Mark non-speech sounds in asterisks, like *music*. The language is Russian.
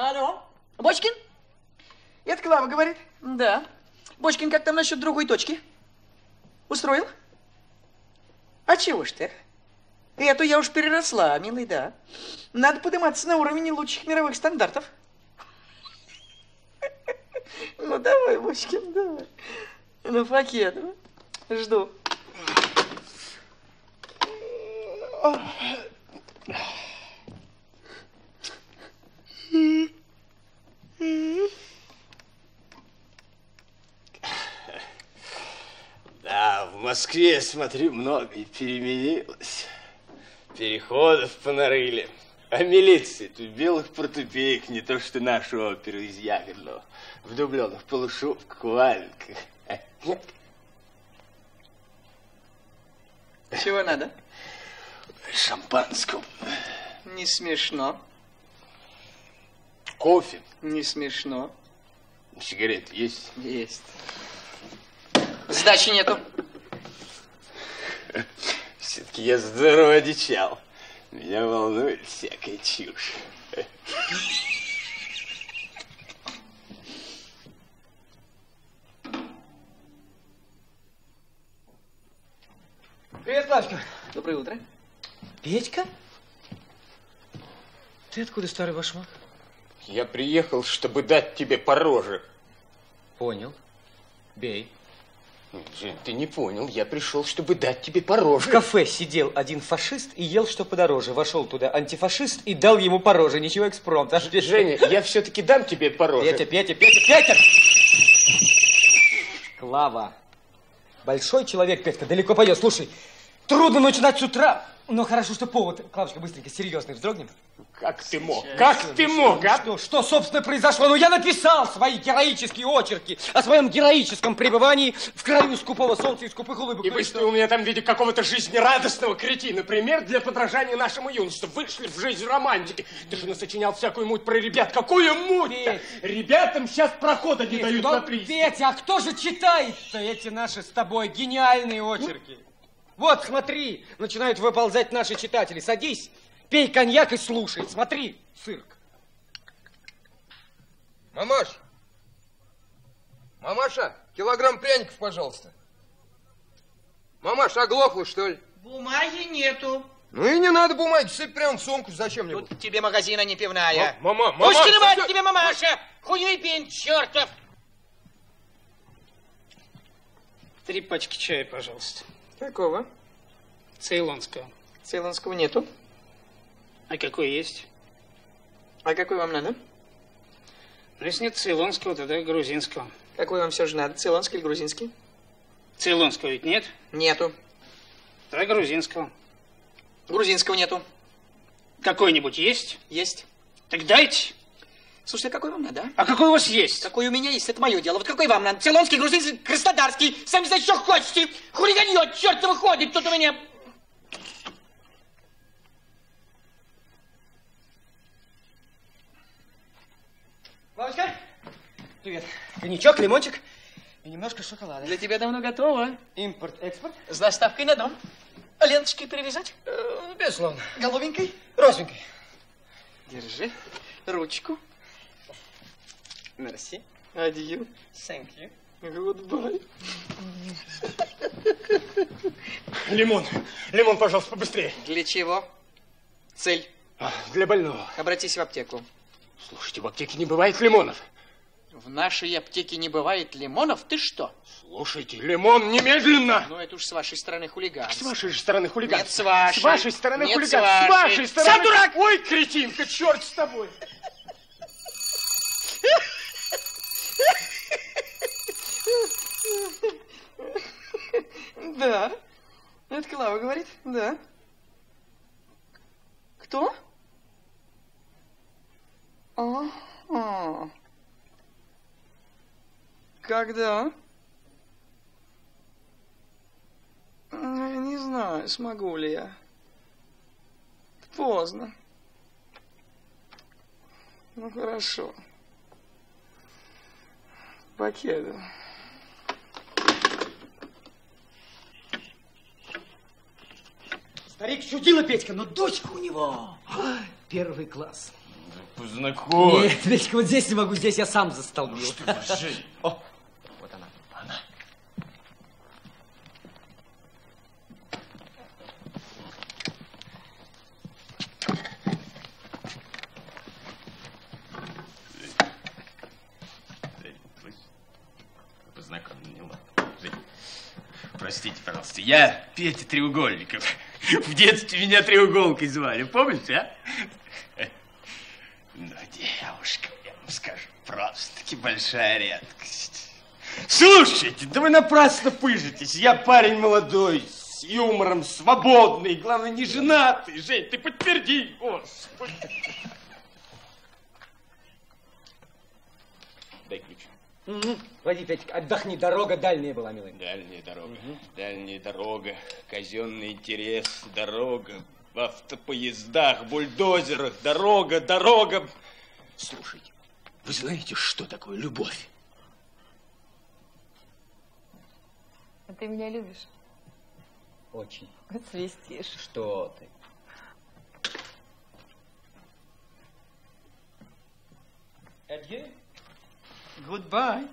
Алло, Бочкин? Это Клава говорит? Да. Бочкин, как там насчет другой точки? Устроил? А чего ж ты? Эту я уж переросла, милый, да. Надо подниматься на уровень лучших мировых стандартов. *laughs* Ну, давай, Бочкин, давай. Ну, пакет. Жду. Да, в Москве, смотрю, многое переменилось. Переходов понарыли. А милиции тут белых портупеек не то что нашу оперу из Ягодного. В дубленых полушубках, валенках. Чего надо? Шампанского. Не смешно. Кофе. Не смешно. Сигареты есть? Есть. Сдачи нету. *laughs* Все-таки я здорово одичал. Меня волнует всякая чушь. Привет, Клавочка. Доброе утро. Петька? Ты откуда, старый башмак? Я приехал, чтобы дать тебе по роже. Понял. Бей. Жень, ты не понял. Я пришел, чтобы дать тебе по роже. В кафе сидел один фашист и ел что подороже. Вошел туда антифашист и дал ему по роже. Ничего экспромт. Аж Женя, я все-таки дам тебе по роже. Петя, Петя, Петя, Петя! Клава. Большой человек, Петька, далеко пойдет. Слушай, трудно начинать с утра. Но хорошо, что повод. Клавочка, быстренько, серьезный, вздрогнем. Как ты мог? Как ты мог, а? Что, что, собственно, произошло? Ну, я написал свои героические очерки о своем героическом пребывании в краю скупого солнца и скупых улыбок. И Ну выставил меня там в виде какого-то жизнерадостного кретина. Пример для подражания нашему юношеству. Вышли в жизнь романтики. Ты же насочинял всякую муть про ребят. Какую муть Петь. Ребятам сейчас прохода не Петя, дают ну, на приз. Петя, а кто же читает-то эти наши с тобой гениальные очерки? Вот, смотри, начинают выползать наши читатели. Садись, пей коньяк и слушай. Смотри, цирк. Мамаш! Мамаша, килограмм пряников, пожалуйста. Мамаш, оглохла, что ли? Бумаги нету. Ну и не надо бумаги, сыпь прям в сумку, зачем мне? Тут тебе магазина не пивная. Мама, мама, Пусть мама, мать тебе, мамаша! Хуйню и пень, чертов! Три пачки чая, пожалуйста. Какого? Цейлонского. Цейлонского нету. А какой есть? А какой вам надо? Ну, если нет цейлонского, тогда грузинского. Какой вам все же надо? Цейлонский или грузинский? Цейлонского ведь нет? Нету. Тогда грузинского. Грузинского нету. Какой-нибудь есть? Есть. Так дайте. Слушайте, а какой вам надо, а? А какой у вас есть? Какой у меня есть, это мое дело. Вот какой вам надо? Цейлонский, грузинский, краснодарский. Сами знаете, что хотите. Хулиганье, черт выходит тут у меня. Клавочка, привет. Коньячок, лимончик и немножко шоколада. Для тебя давно готово. Импорт, экспорт? С доставкой на дом. Ленточкой привязать? Э, безусловно. Головенькой? Розовенькой. Держи ручку. Мерси. Адью. Thank you. Goodbye. *laughs* Лимон, лимон, пожалуйста, побыстрее. Для чего? Цель. А, Для больного. Обратись в аптеку. Слушайте, в аптеке не бывает лимонов. В нашей аптеке не бывает лимонов? Ты что? Слушайте, лимон немедленно! Ну, это уж с вашей стороны С хулиганство. вашей же стороны хулиган. Нет, с вашей. С вашей стороны Нет, хулиган. с вашей. С вашей стороны. Сам дурак! Ой, кретинка, черт с тобой. Да. Это Клава говорит? Да. Кто? Ага. Когда? Ну, Не знаю, смогу ли я. Поздно. Ну, хорошо. Покеду. Старик чудило, Петька, но дочка у него. Первый класс. познакомь. Нет, Петька, вот здесь не могу, здесь я сам застолбил. Что ты, Жень? О, вот она. Она. Жень, Простите, пожалуйста, я Петя Треугольников. *laughs* В детстве меня треуголкой звали, помнишь, а? Ну, девушка, я вам скажу, просто-таки большая редкость. Слушайте, да вы напрасно пыжитесь. Я парень молодой, с юмором, свободный, главное, не женатый. Жень, ты подтверди, господи. Мгм. Пойди, Петька, отдохни, дорога дальняя была, милый. Дальняя дорога, дальняя дорога, казенный интерес, дорога, в автопоездах, бульдозерах, дорога, дорога. Слушайте, вы знаете, что такое любовь? А ты меня любишь? Очень. Вот свистишь. Что ты? Adieu. Goodbye.